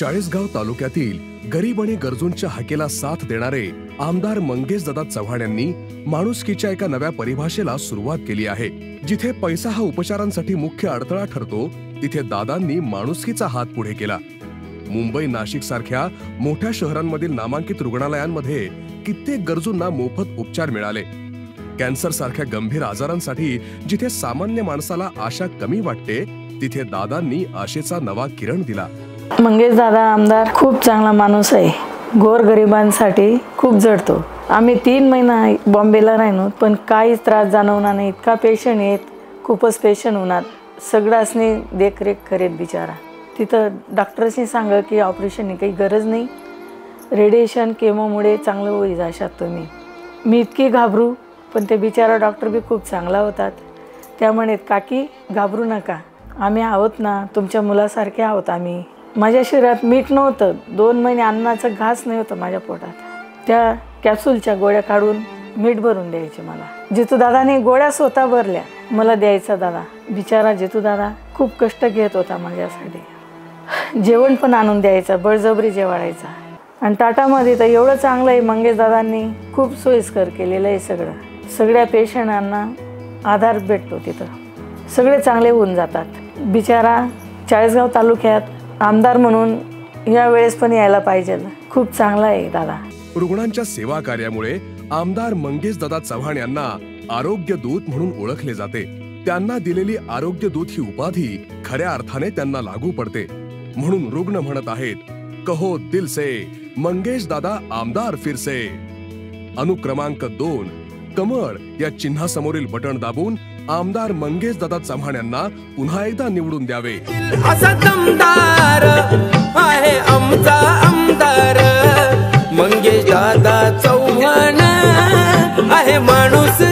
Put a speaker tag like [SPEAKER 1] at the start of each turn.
[SPEAKER 1] चाळीसगाव तालुक्यातील गरीब आणि गरजूंच्या हाकेला साथ देणारे आमदार मंगेश दादा चव्हाण यांनी माणुसकीच्या एका नव्या परिभाषेला सुरुवात केली आहे. जिथे पैसा हा उपचारांसाठी मुख्य अडथळा ठरतो तिथे दादांनी माणुसकीचा हात पुढे केला. मुंबई नाशिक सारख्या मोठ्या शहरांमधील नामांकित रुग्णालयांमध्ये कित्येक गरजूंना मोफत उपचार मिळाले. कॅन्सर सारख्या गंभीर आजारांसाठी जिथे सामान्य माणसाला आशा कमी वाटते तिथे दादांनी आशेचा नवा किरण दिला.
[SPEAKER 2] मंगेश दादा आमदार खूप चांगला माणूस आहे. गोरगरिबांसाठी खूप जडतो. आम्ही तीन महिना बॉम्बेला राहिलो पण काहीच त्रास जाणवणार नाही. इतका पेशंट येत खूपच पेशंट होणार. सगळ्यासनी देखरेख करेत बिचारा. तिथं डॉक्टर्सनी सांगलं की ऑपरेशननी काही गरज नाही. रेडिएशन केमोमुळे चांगलं होईल जाशात तुम्ही. मी इतकी घाबरू पण ते बिचारा डॉक्टर बी खूप चांगला होतात. त्यामुळे काकी घाबरू नका. आम्ही आहोत ना तुमच्या मुलासारखे आहोत आम्ही. माझ्या शरीरात मीठ नव्हतं. दोन महिने अन्नाचं घास नाही होतं माझ्या पोटात. त्या कॅप्सूलच्या गोळ्या काढून मीठ भरून द्यायचे मला. जितूदादाने गोळ्या स्वतः भरल्या. मला द्यायचा दादा. बिचारा जितूदादा खूप कष्ट घेत होता माझ्यासाठी. जेवण पण आणून द्यायचं बळजबरी जेवायचा. आणि टाटामध्ये तर एवढं चांगलं आहे मंगेश दादांनी खूप सोयीस्कर केलेलं आहे सगळं. सगळ्या पेशंटांना आधार भेटतो तिथं. सगळे चांगले होऊन जातात. बिचारा चाळीसगाव तालुक्यात आमदार म्हणून या वेळेस पण यायला पाहिजे खूप चांगला आहे दादा.
[SPEAKER 1] रुग्णांच्या सेवा कार्यामुळे आमदार मंगेश दादा चव्हाण यांना आरोग्य दूत म्हणून ओळखले जाते. त्यांना दिलेली आरोग्य दूत ही उपाधी खऱ्या अर्थाने त्यांना लागू पडते. म्हणून रुग्ण म्हणत आहेत कहो दिल से मंगेश दादा आमदार फिरसे अनुक्रमांक दोन कमळ या चिन्हासमोरील बटण दाबून आमदार मंगेश दादा चव्हाण यांना पुन्हा एकदा निवडून द्यावे.
[SPEAKER 3] असा दमदार आहे आमचा आमदार. मंगेश दादा चव्हाण आहे माणूस